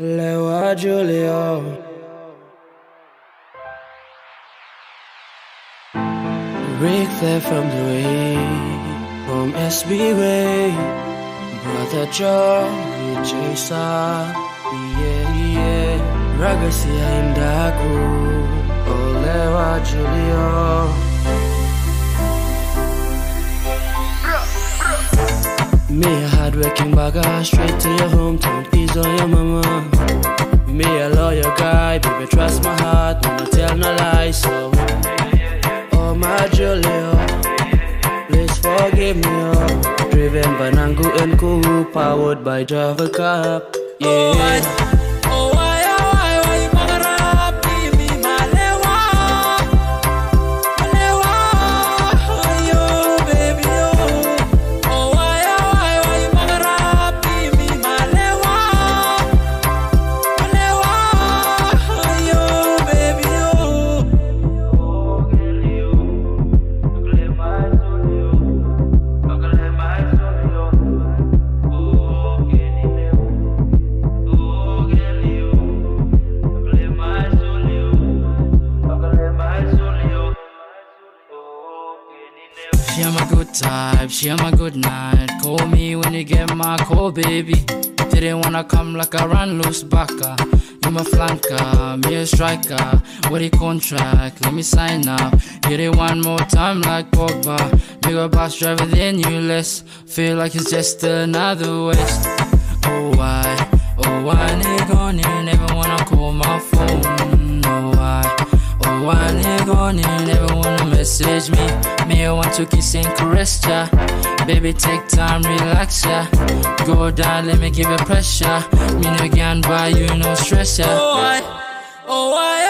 Lewa Julio. Rick there from the way, from SB way. Brother Joe, Jason, yeah, yeah. Ragga Siai Indaku, Olewa Julio. Me hardworking bagger, straight to your hometown, ease on your mama. Me a loyal guy, baby, trust my heart, never tell no lies, so. Oh my Julio, please forgive me, oh. Driven by Nangu and Kuhu, powered by Java Cup, yeah. Oh, type, she my good night. Call me when you get my call, baby. Didn't wanna come like I ran loose backer. Uh. You my flanker, me a striker. What a contract, let me sign up. Hit it one more time like Pogba. Bigger bus driver than you less. Feel like it's just another waste. Oh why, oh why nigga, you never wanna call my phone. Why nigga, you never wanna message me? Me, I want to kiss and caress ya. Baby, take time, relax ya. Go down, let me give you pressure. Me no can buy you no stress ya. Oh, why, oh, why,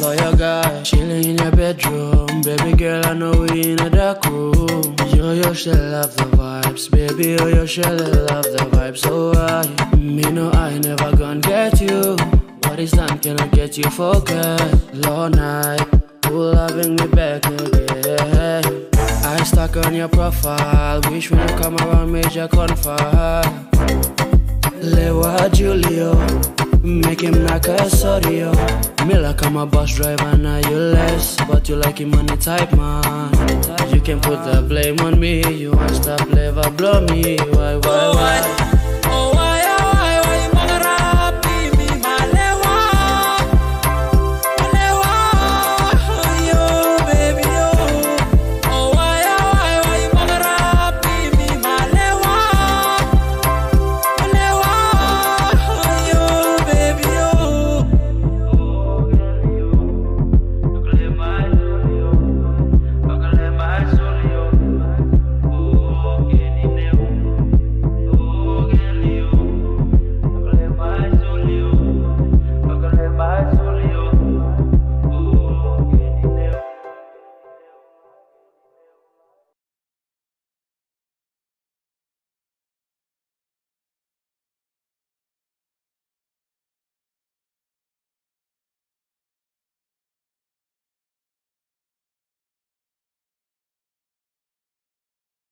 Lawyer guy, chilling in your bedroom. Baby girl, I know we in a dark room. Yo, yo, she love the vibes. Baby, yo, yo, she love the vibes. So I, me know I never gonna get you. What is that? Can I get you focused? Long night, you loving me back again. I stuck on your profile. Wish when you come around, major confide. Lewa Julio, make him like a sorry, Me like I'm a bus driver, now you less, but you like him money type man. You can put the blame on me, you want stop, never blow me. Why, why? why,